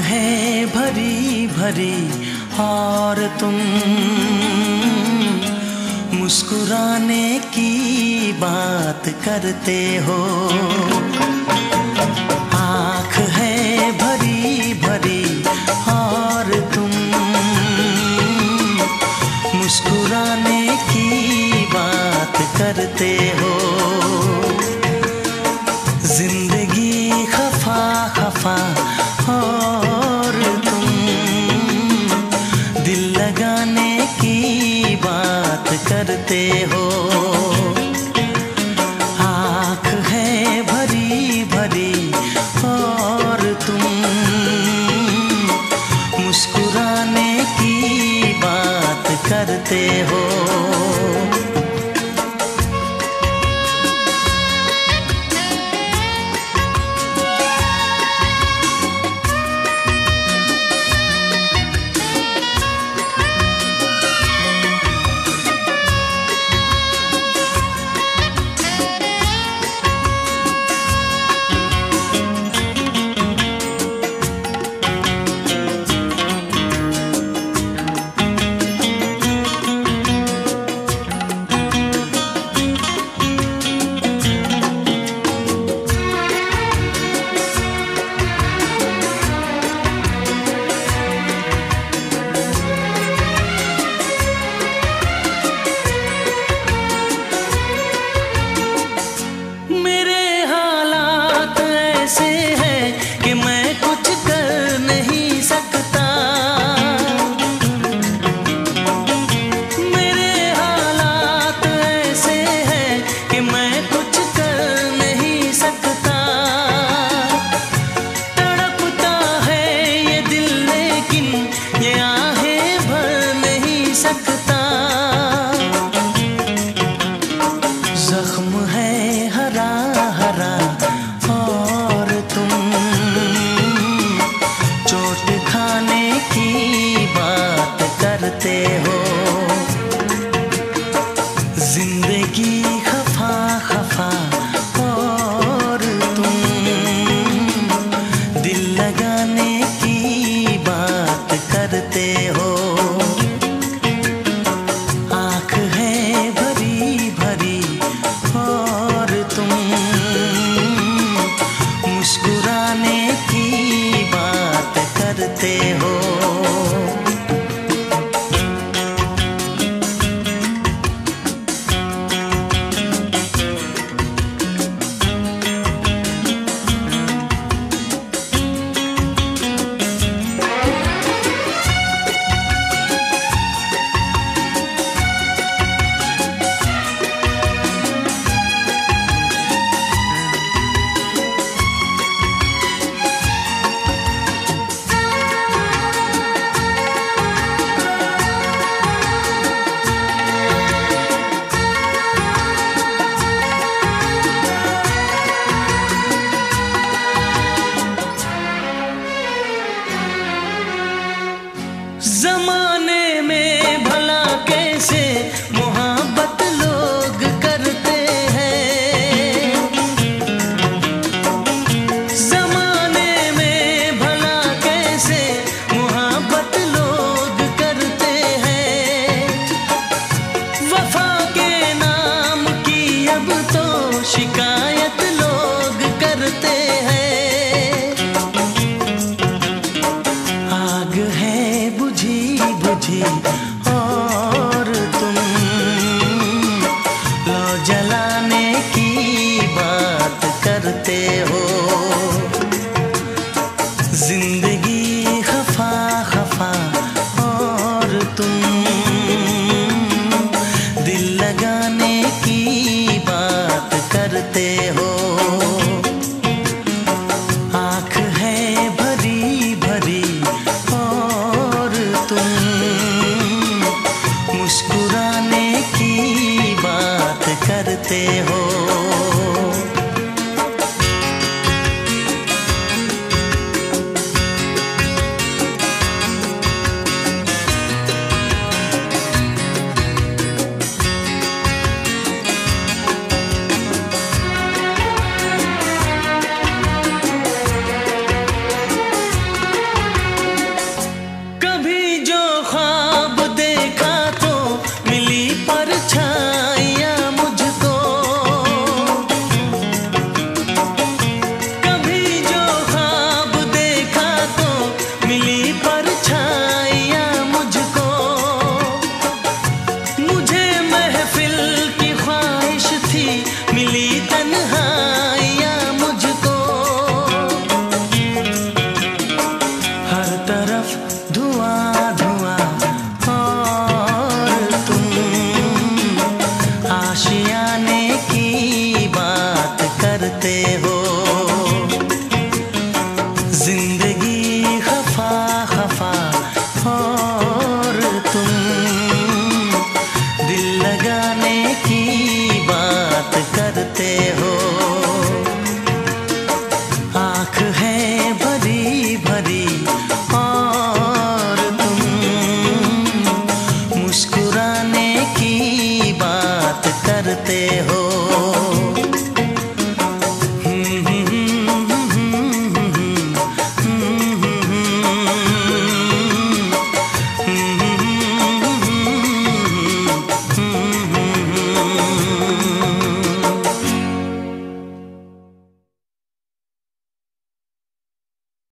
है भरी भरी और तुम मुस्कुराने की बात करते हो। आँख है भरी भरी और तुम मुस्कुराने की बात करते हो। ज़िंदगी खफा खफा लगाने की बात करते हो। आँख है भरी भरी और तुम मुस्कुराने की बात करते हो। हो। जमाने